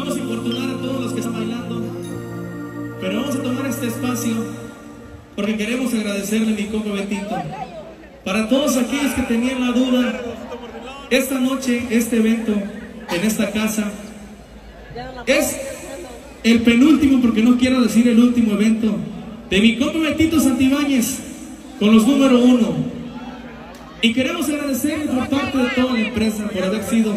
vamos a importunar a todos los que están bailando, pero vamos a tomar este espacio porque queremos agradecerle a mi compa Betito. Para todos aquellos que tenían la duda, esta noche, este evento en esta casa es el penúltimo, porque no quiero decir el último evento, de mi compa Betito Santibáñez con los número uno. Y queremos agradecerle por parte de toda la empresa por haber sido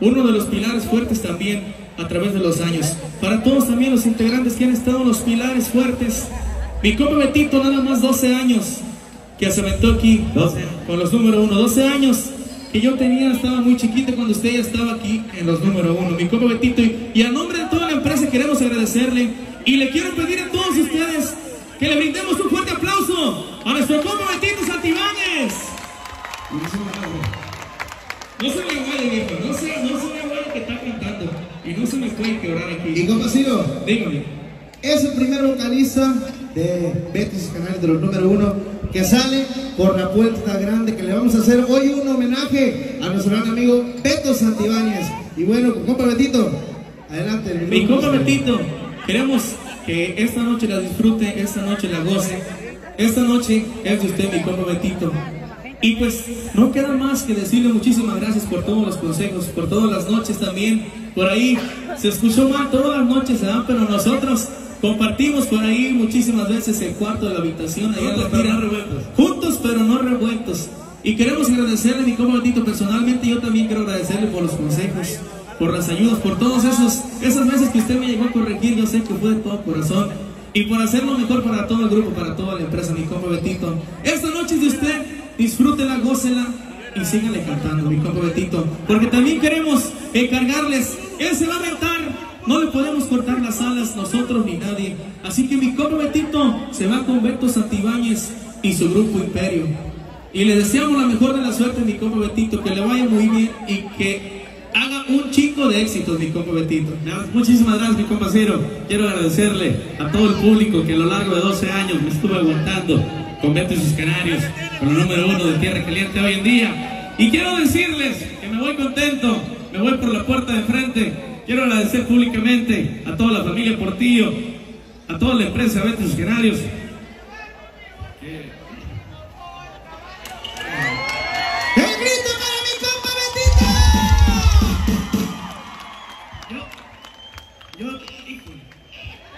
uno de los pilares fuertes también a través de los años. Para todos también los integrantes que han estado en los pilares fuertes. Mi compa Betito, nada más 12 años, que se aventó aquí 12, con los número uno. 12 años que yo tenía, estaba muy chiquito cuando usted ya estaba aquí en los número uno. Mi compa Betito, y a nombre de toda la empresa queremos agradecerle y le quiero pedir a todos ustedes que le brindemos un fuerte aplauso a nuestro compa Betito Santibáñez. No se cantando y no se me quebrar aquí. Y compa Ciro, Dígame. es el primer vocalista de Betis Canales de los número uno que sale por la puerta grande que le vamos a hacer hoy un homenaje a nuestro gran amigo Beto Santibáñez. Y bueno, compa Betito, adelante. el Mi compa. Betito, queremos que esta noche la disfrute, esta noche la goce. Esta noche es de usted, mi compa Betito. Y pues no queda más que decirle muchísimas gracias por todos los consejos, por todas las noches también. Por ahí se escuchó mal todas las noches, ¿verdad? Pero nosotros compartimos por ahí muchísimas veces el cuarto de la habitación. Allá en la tira. Juntos pero no revueltos. Y queremos agradecerle, mi compa Betito, personalmente yo también quiero agradecerle por los consejos, por las ayudas, por todos esos, esas veces que usted me llegó a corregir, yo sé que fue de todo corazón. Y por hacerlo mejor para todo el grupo, para toda la empresa, mi compa Betito. Esta noche es de usted, disfrútela, gócela y síganle cantando, mi compa Betito. Porque también queremos encargarles, él se va a aventar, no le podemos cortar las alas nosotros ni nadie. Así que mi compa Betito se va con Beto Santibáñez y su grupo Imperio. Y le deseamos la mejor de la suerte, mi compa Betito, que le vaya muy bien y que haga un chico de éxitos, mi compa Betito. Muchísimas gracias, mi compa Ciro. Quiero agradecerle a todo el público que a lo largo de 12 años me estuvo aguantando con Beto y sus canarios, con el número uno de Tierra Caliente hoy en día. Y quiero decirles que me voy contento, me voy por la puerta de frente. Quiero agradecer públicamente a toda la familia Portillo, a toda la empresa y sus canarios.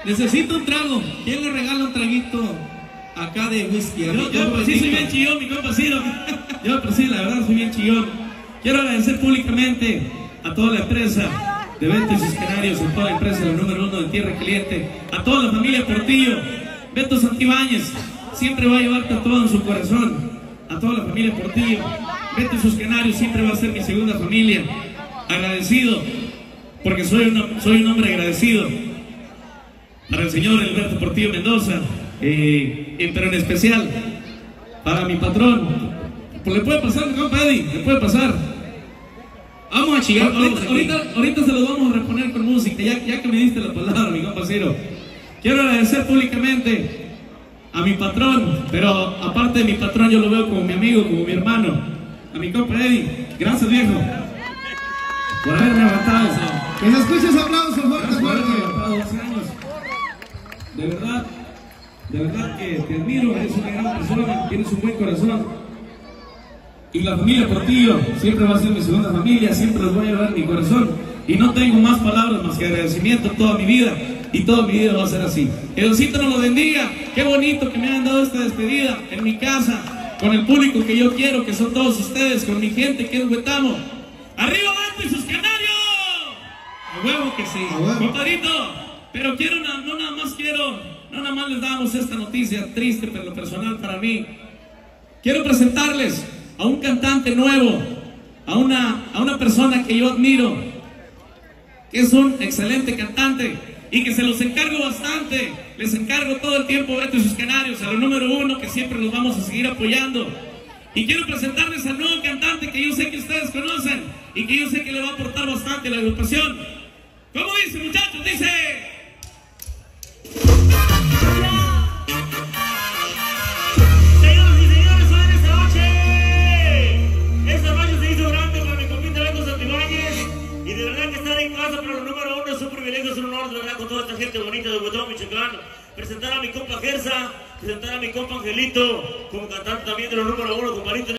Necesito un trago. ¿Quién le regala un traguito acá de whisky? A Yo, yo pues sí soy bien chillón, mi compa Ciro. Yo pues sí, la verdad soy bien chillón. Quiero agradecer públicamente a toda la empresa de Beto y sus canarios, a toda la empresa la número uno de Tierra Caliente, a toda la familia Portillo, Beto Santibáñez, siempre va a llevarte a todo en su corazón, a toda la familia Portillo, Beto y sus canarios siempre va a ser mi segunda familia, agradecido, porque soy, una- soy un hombre agradecido para el señor Alberto Portillo Mendoza, eh, pero en especial para mi patrón. Pues le puede pasar, mi compa Eddie, le puede pasar. Vamos a chingar, ahorita, ahorita, ahorita se los vamos a reponer con música, ya, ya que me diste la palabra, mi compa Ciro. Quiero agradecer públicamente a mi patrón, pero aparte de mi patrón yo lo veo como mi amigo, como mi hermano, a mi compa Eddie. Gracias viejo, por haberme aguantado. Que se escuche ese aplauso fuerte, fuerte. aguantado 12 años. De verdad, de verdad que te admiro, eres una gran persona, tienes un buen corazón. Y la familia Portillo siempre va a ser mi segunda familia, siempre los voy a llevar mi corazón. Y no tengo más palabras más que agradecimiento toda mi vida. Y toda mi vida va a ser así. Que Diosito nos lo bendiga. Qué bonito que me hayan dado esta despedida en mi casa, con el público que yo quiero, que son todos ustedes, con mi gente que es Huetamo. ¡Arriba Beto y sus canarios! A huevo que sí, compadrito. Pero quiero, no nada más quiero, no nada más les damos esta noticia triste, pero personal para mí. Quiero presentarles a un cantante nuevo, a una, a una persona que yo admiro, que es un excelente cantante y que se los encargo bastante. Les encargo todo el tiempo Beto sus canarios, a lo número uno que siempre los vamos a seguir apoyando. Y quiero presentarles al nuevo cantante que yo sé que ustedes conocen y que yo sé que le va a aportar bastante a la agrupación. ¿Cómo dice muchachos? Dice... es un privilegio, es un honor, de verdad, con toda esta gente bonita de Botón, Michoacán. Presentar a mi compa Gersa, presentar a mi compa Angelito, como cantante también de los número uno, compadrito.